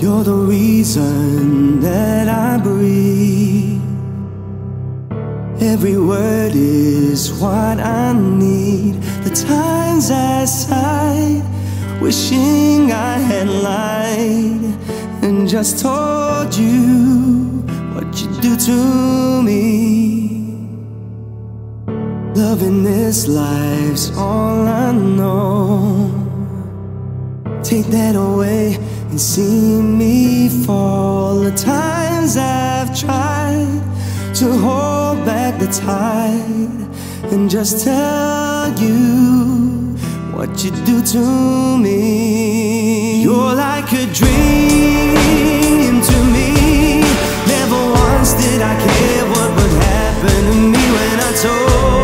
You're the reason that I breathe. Every word is what I need. The times I sighed, wishing I had lied and just told you what you do to me. Loving this life's all I know. Take that away and seen me fall. The times I've tried to hold back the tide and just tell you what you do to me. You're like a dream to me. Never once did I care what would happen to me when I told.